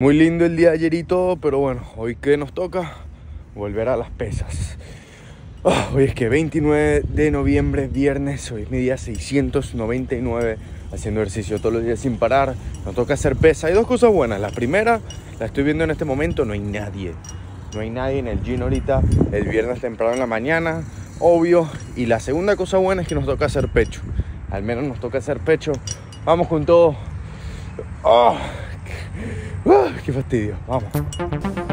Muy lindo el día de ayer y todo, pero bueno, hoy que nos toca volver a las pesas. Ah, hoy es que 29 de noviembre, viernes, hoy es mi día 699 haciendo ejercicio todos los días sin parar. Nos toca hacer pesa. Hay dos cosas buenas. La primera, la estoy viendo en este momento, no hay nadie. No hay nadie en el gym ahorita, el viernes temprano en la mañana, obvio. Y la segunda cosa buena es que nos toca hacer pecho. Al menos nos toca hacer pecho. Vamos con todo. Ah, ¡Ah! ¡Qué fastidio! Vamos.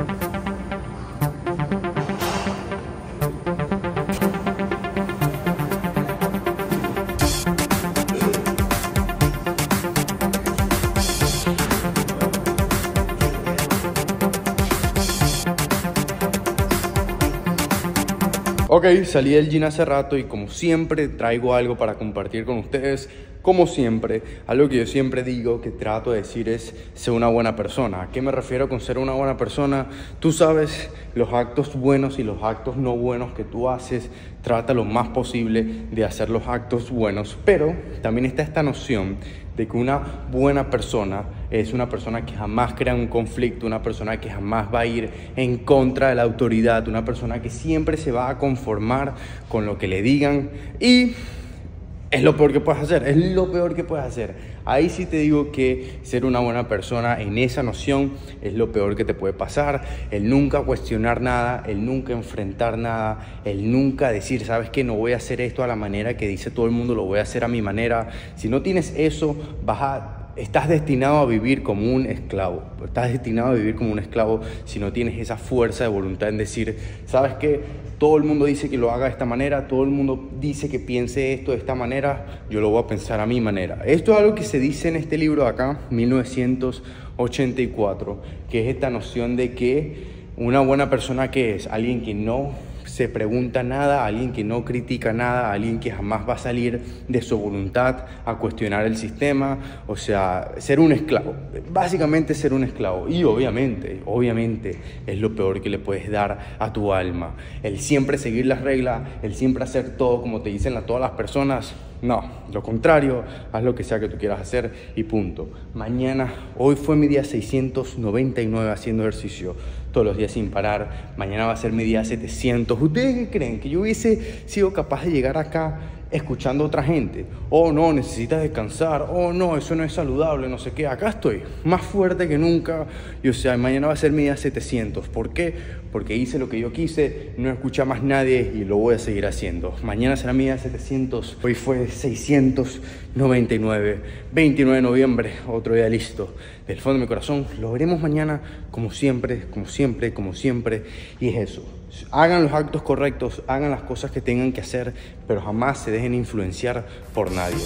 Ok, salí del gym hace rato y como siempre traigo algo para compartir con ustedes. Como siempre, algo que yo siempre digo, que trato de decir es ser una buena persona. ¿A qué me refiero con ser una buena persona? Tú sabes los actos buenos y los actos no buenos que tú haces. Trata lo más posible de hacer los actos buenos. Pero también está esta noción de que una buena persona es una persona que jamás crea un conflicto, una persona que jamás va a ir en contra de la autoridad, una persona que siempre se va a conformar con lo que le digan y es lo peor que puedes hacer, es lo peor que puedes hacer. Ahí sí te digo que ser una buena persona en esa noción es lo peor que te puede pasar. El nunca cuestionar nada, el nunca enfrentar nada, el nunca decir, sabes que no voy a hacer esto a la manera que dice todo el mundo, lo voy a hacer a mi manera. Si no tienes eso, vas a estás destinado a vivir como un esclavo. Estás destinado a vivir como un esclavo si no tienes esa fuerza de voluntad en decir, ¿sabes qué? Todo el mundo dice que lo haga de esta manera, todo el mundo dice que piense esto de esta manera, yo lo voy a pensar a mi manera. Esto es algo que se dice en este libro de acá, 1984, que es esta noción de que una buena persona que es alguien que no se pregunta nada, alguien que no critica nada, alguien que jamás va a salir de su voluntad a cuestionar el sistema, o sea, ser un esclavo, básicamente ser un esclavo. Y obviamente, obviamente es lo peor que le puedes dar a tu alma. El siempre seguir las reglas, el siempre hacer todo como te dicen a todas las personas, no, lo contrario, haz lo que sea que tú quieras hacer y punto. Mañana, hoy fue mi día 699 haciendo ejercicio todos los días sin parar. Mañana va a ser mi día 700. ¿Ustedes qué creen? Que yo hubiese sido capaz de llegar acá escuchando a otra gente. Oh, no, necesitas descansar. Oh, no, eso no es saludable, no sé qué. Acá estoy, más fuerte que nunca. Y o sea, mañana va a ser mi día 700. ¿Por qué? Porque hice lo que yo quise, no escucha más nadie y lo voy a seguir haciendo. Mañana será mi día 700. Hoy fue 699. 29 de noviembre, otro día listo. Del fondo de mi corazón, lo veremos mañana como siempre, como siempre, como siempre. Y es eso. Hagan los actos correctos, hagan las cosas que tengan que hacer, pero jamás se dejen influenciar por nadie.